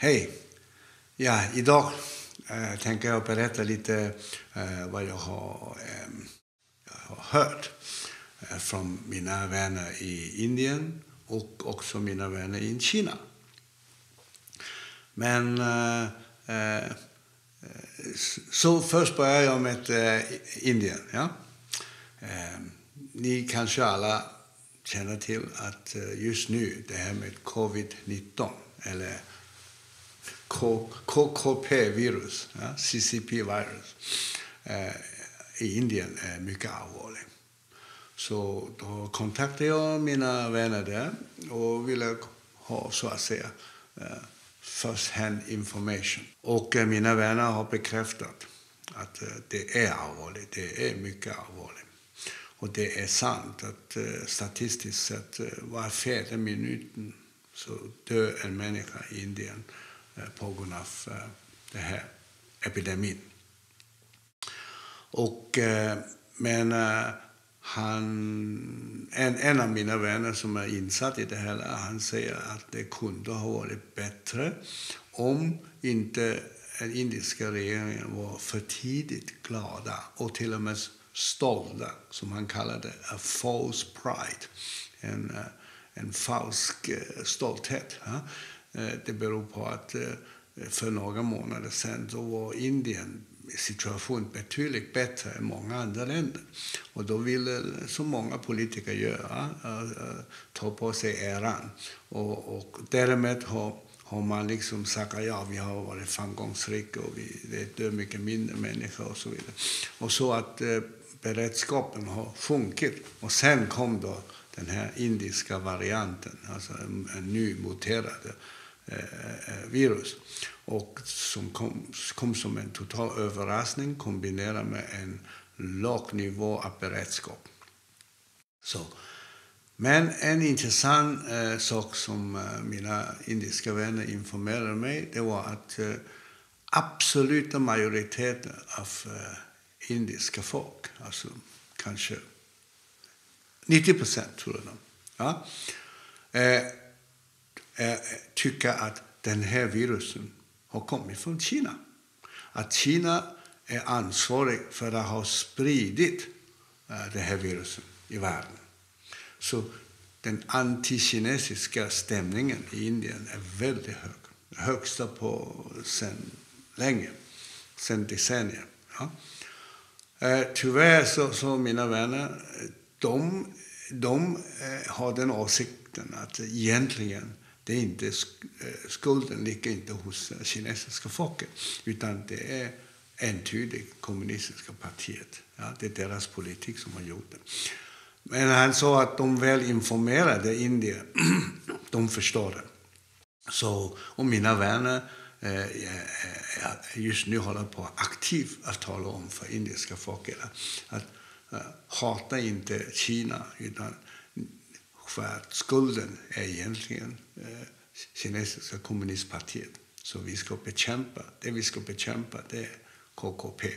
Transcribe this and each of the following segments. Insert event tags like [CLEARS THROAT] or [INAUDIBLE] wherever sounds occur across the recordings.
Hej! Ja, idag eh, tänker jag berätta lite eh, vad jag har, eh, jag har hört eh, från mina vänner i Indien och också mina vänner i Kina. Men eh, eh, så först börjar jag med Indien. Ja? Ehm, ni kanske alla känner till att just nu, det här med covid-19, eller KKP-virus, ja, CCP-virus, eh, i Indien är mycket allvarlig. Så då kontaktade jag mina vänner där och ville ha, så att säga, eh, first hand information. Och eh, mina vänner har bekräftat att eh, det är allvarligt. Det är mycket allvarligt. Och det är sant att eh, statistiskt sett eh, var fjärde minut så dör en människa i Indien Eh, på grund av eh, den här epidemin. Och, eh, men han, en, en av mina vänner som är insatt i det här, han säger att det kunde ha varit bättre om inte den indiska regeringen var för tidigt glada och till och med stolta, som han kallade a false pride. En, en falsk stolthet. Eh, det beror på att eh, för några månader sedan då var Indien situation betydligt bättre än många andra länder. Och då ville eh, som många politiker göra, ta på sig äran. Och, och därmed har, har man liksom sagt att ja, vi har varit framgångsrika och vi, det dör mycket mindre människor och så vidare. Och så att eh, beredskapen har sjunkit. Och sen kom då den här indiska varianten, alltså en, en ny muterad eh, Eh, eh, eh, virus och som kom, kom som en total överraskning kombinerat med en låg nivå av beredskap. Så. Men en intressant eh, sak som eh, mina indiska vänner informerade mig det var att eh, absoluta majoriteten av eh, indiska folk, alltså kanske 90 procent tror jag, ja, eh, tycker att den här virusen har kommit från Kina. Att Kina är ansvarig för att ha spridit eh, det här viruset i världen. Så den antikinesiska stämningen i Indien är väldigt hög. Högsta på sen länge, sen decennier. Ja. Eh, tyvärr så, så mina vänner, de, de eh, har den åsikten att egentligen det är inte, eh, skulden ligger inte hos kinesiska folket, utan det är entydigt kommunistiska partiet. Ja, det är deras politik som har gjort det. Men han sa att de väl informerade Indien, [CLEARS THROAT] de förstår det. Så, och mina vänner eh, just nu håller på aktivt att tala om för indiska folket att eh, hata inte Kina, utan för att skulden är egentligen eh, kinesiska kommunistpartiet. Så vi ska bekämpa, det vi ska bekämpa det är KKP.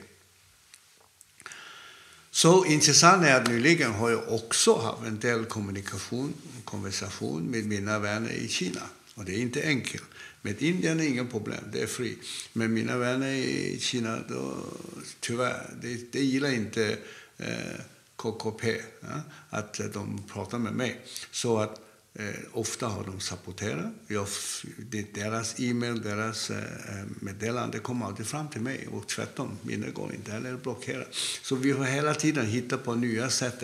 Så intressant är att nyligen har jag också haft en del kommunikation, konversation med mina vänner i Kina. Och det är inte enkelt. Med Indien är inga problem, det är fri. Men mina vänner i Kina, då, tyvärr, det, de gillar inte eh, KKP, ja, att eh, de pratar med mig. Så att eh, ofta har de saboterat. Jag, deras e-mail, deras eh, eh, meddelande kommer aldrig fram till mig och tvärtom, mina går inte heller att blockera. Så vi har hela tiden hittat på nya sätt.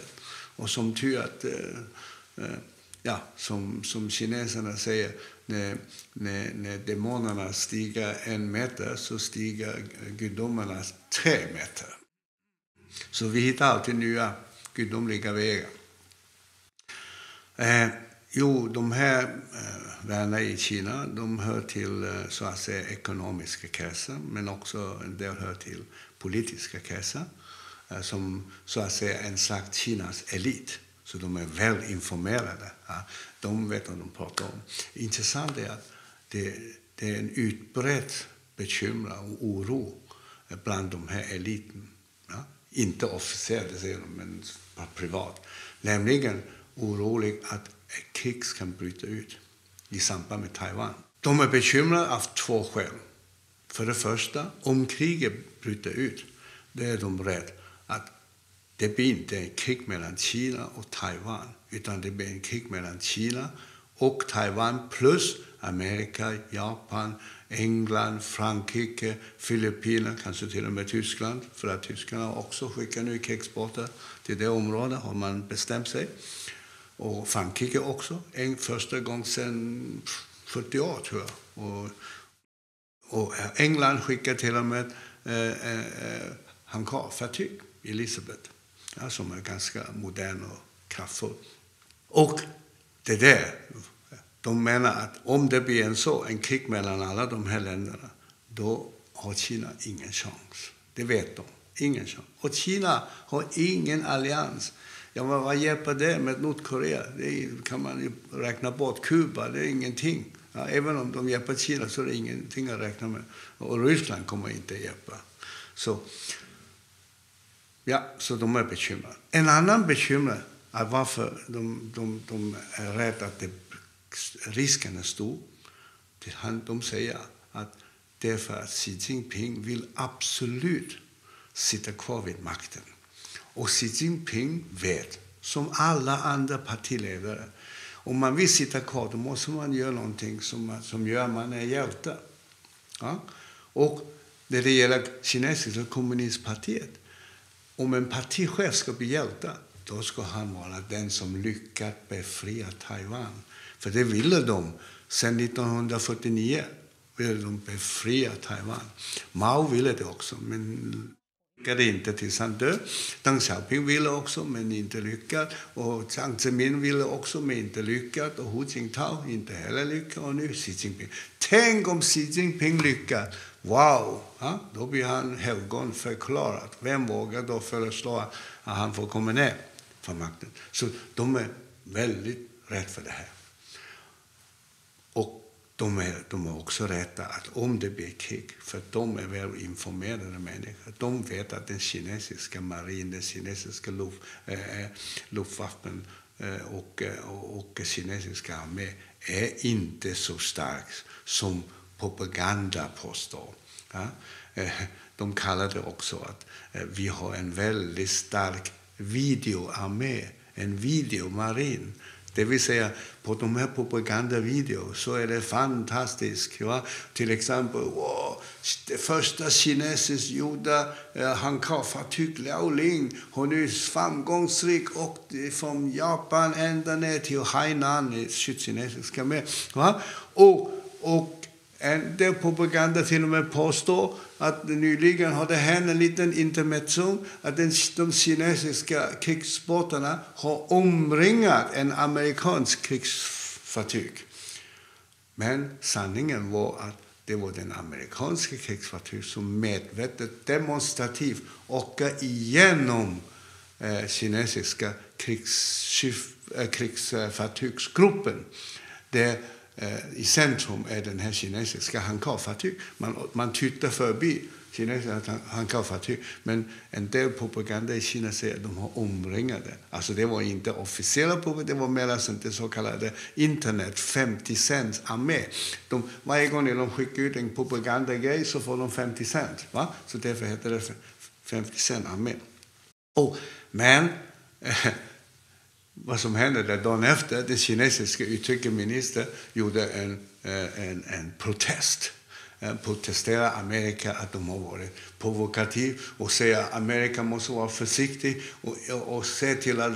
Och som tur att, eh, eh, ja, som, som kineserna säger, när, när, när demonerna stiger en meter så stiger gudomarna tre meter. Så vi hittar alltid nya gudomliga vägar. Eh, jo, de här eh, vännerna i Kina de hör till eh, så att säga ekonomiska kretsar men också en del hör till politiska kretsar eh, som så att säga en slags Kinas elit. Så de är väl informerade. Ja. De vet vad de pratar om. Intressant är att det, det är en utbredd bekymmer och oro eh, bland de här eliten. Ja. Inte officiellt, det säger de, men privat. Nämligen orolig att krig kan bryta ut i samband med Taiwan. de är bekymrade av två skäl. För det första, om kriget bryter ut, då är de rädda att det blir inte en krig mellan Kina och Taiwan, utan det blir en krig mellan Kina och Taiwan plus Amerika, Japan, England, Frankrike, Filippinerna, kanske till och med Tyskland. För att tyskarna också skickar nu krigsbåtar till det området, har man bestämt sig. Och Frankrike också, en första gång sedan 40 år tror jag. Och, och England skickar till och med eh, eh, hangarfartyg, Elisabeth, ja, som är ganska modern och kraftfull. Och det där de menar att om det blir en så, en krig mellan alla de här länderna, då har Kina ingen chans. Det vet de. Ingen chans. Och Kina har ingen allians. Ja, men vad hjälper det med Nordkorea? Det kan man ju räkna bort. Kuba, det är ingenting. Ja, även om de hjälper Kina så är det ingenting att räkna med. Och Ryssland kommer inte att hjälpa. Så, ja, så de är bekymrade. En annan bekymmer varför de, de, de är rädda att det risken är stor. De säger att därför att Xi Jinping vill absolut sitta kvar vid makten. Och Xi Jinping vet, som alla andra partiledare, om man vill sitta kvar då måste man göra någonting som, som gör att man är hjälte. Ja? Och när det gäller kinesiska kommunistpartiet, om en partichef ska bli hjälte, då ska han vara den som lyckats befria Taiwan. För det ville de. Sedan 1949 ville de befria Taiwan. Mao ville det också, men lyckades inte tills han dog. Deng Xiaoping ville också, men inte lyckades. Och Jiang Zemin ville också, men inte lyckat. Och Hu Jintao inte heller lyckat. Och nu Xi Jinping. Tänk om Xi Jinping lyckas! Wow! Ja, då blir han helgonförklarad. Vem vågar då föreslå att han får komma ner för makten? Så de är väldigt rädda för det här. Och de är, de är också rädda att om det blir krig, för de är väl informerade människor, de vet att den kinesiska marinen, den kinesiska luft, eh, eh luftvapen eh, och, eh, och, och kinesiska armé är inte så stark som propaganda påstår. Ja? De kallar det också att vi har en väldigt stark videoarmé, en videomarin det vill säga, på de här propagandavideorna så är det fantastiskt. Va? Till exempel, wow, det första kinesiskt gjorda eh, hankarfartyg Liaoling hon är framgångsrik och från Japan ända ner till Hainan sydkinesiska med. Va? Och, och en del propaganda till och med påstår att nyligen har det hänt en liten intermezzo att den, de kinesiska krigsbåtarna har omringat en amerikansk krigsfartyg. Men sanningen var att det var den amerikanska krigsfartyg som medvetet demonstrativt åker igenom eh, kinesiska krigs, eh, krigsfartygsgruppen. Det Eh, i centrum är den här kinesiska hankarfartyg. Man, man tittar förbi kinesiska hankarfartyg. Men en del propaganda i Kina säger att de har omringade. Alltså det var inte officiella propaganda, det var mer som det så kallade internet 50 cents armé. De, varje gång de skickar ut en propagandagrej så får de 50 cent. Va? Så därför heter det 50 cent armé. Oh, men [LAUGHS] vad som hände där dagen efter, den kinesiska utrikesministern gjorde en, eh, en, en protest. Eh, protestera Amerika att de har varit provokativ och säga att Amerika måste vara försiktig och, och se till att,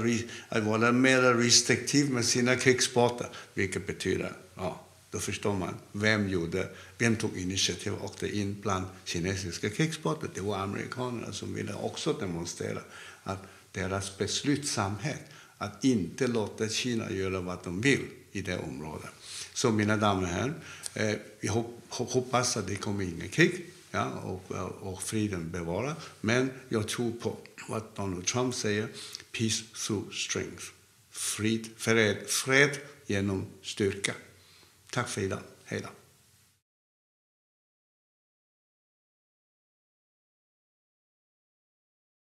att vara mer restriktiv med sina krigsbåtar. Vilket betyder, ja, då förstår man vem, gjorde, vem tog initiativ och åkte in bland kinesiska krigsbåtar. Det var amerikanerna som ville också demonstrera att deras beslutsamhet att inte låta Kina göra vad de vill i det området. Så mina damer och herrar, eh, vi hoppas att det kommer ingen krig ja, och, och friden bevaras. Men jag tror på vad Donald Trump säger, peace through strength. Fred, fred, fred genom styrka. Tack för idag. Hej då.